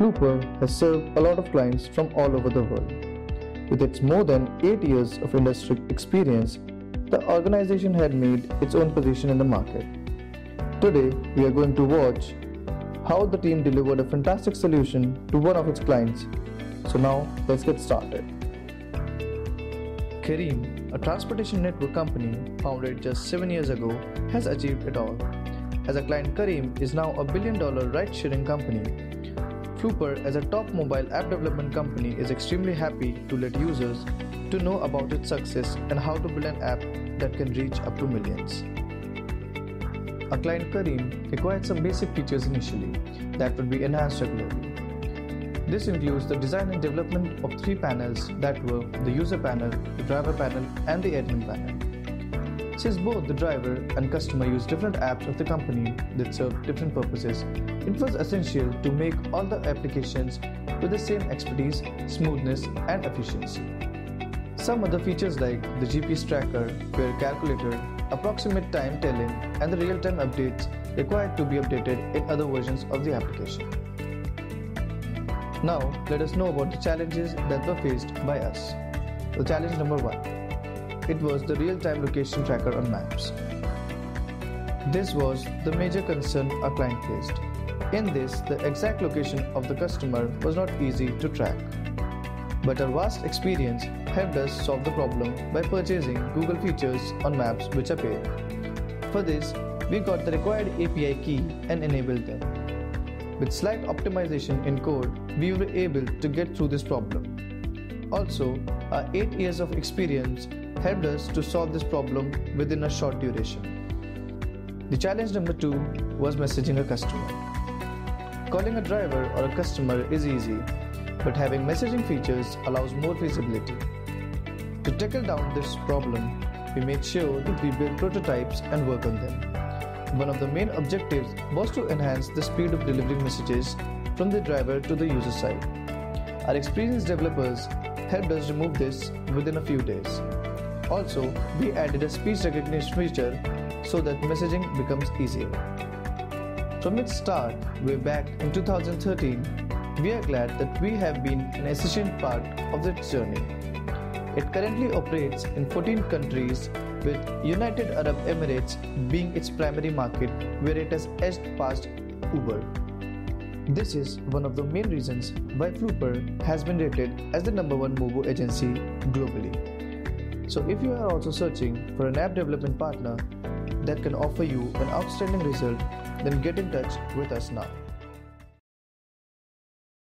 Fluper has served a lot of clients from all over the world. With its more than 8 years of industry experience, the organization had made its own position in the market. Today, we are going to watch how the team delivered a fantastic solution to one of its clients. So now, let's get started. Careem, a transportation network company founded just 7 years ago, has achieved it all. As a client, Careem is now a billion dollar ride sharing company. Fluper, as a top mobile app development company, is extremely happy to let users to know about its success and how to build an app that can reach up to millions. Our client Careem required some basic features initially that would be enhanced regularly. This includes the design and development of three panels that were the user panel, the driver panel, and the admin panel. Since both the driver and customer use different apps of the company that serve different purposes, it was essential to make all the applications with the same expertise, smoothness, and efficiency. Some other features like the GPS tracker, fare calculator, approximate time telling, and the real-time updates required to be updated in other versions of the application. Now, let us know about the challenges that were faced by us. The challenge number one it was the real time location tracker on maps. This was the major concern our client faced. In this, the exact location of the customer was not easy to track. But our vast experience helped us solve the problem by purchasing Google features on maps which are paid. For this, we got the required API key and enabled them. With slight optimization in code, we were able to get through this problem. Also, our 8 years of experience helped us to solve this problem within a short duration. The challenge number 2 was messaging a customer. Calling a driver or a customer is easy, but having messaging features allows more feasibility. To tackle down this problem, we made sure that we build prototypes and work on them. One of the main objectives was to enhance the speed of delivering messages from the driver to the user side. Our experienced developers helped us remove this within a few days. Also, we added a speech recognition feature so that messaging becomes easier. From its start, way back in 2013, we are glad that we have been an essential part of its journey. It currently operates in 14 countries with United Arab Emirates being its primary market where it has edged past Uber. This is one of the main reasons why Fluper has been rated as the number one mobile agency globally. So if you are also searching for an app development partner that can offer you an outstanding result, then get in touch with us now.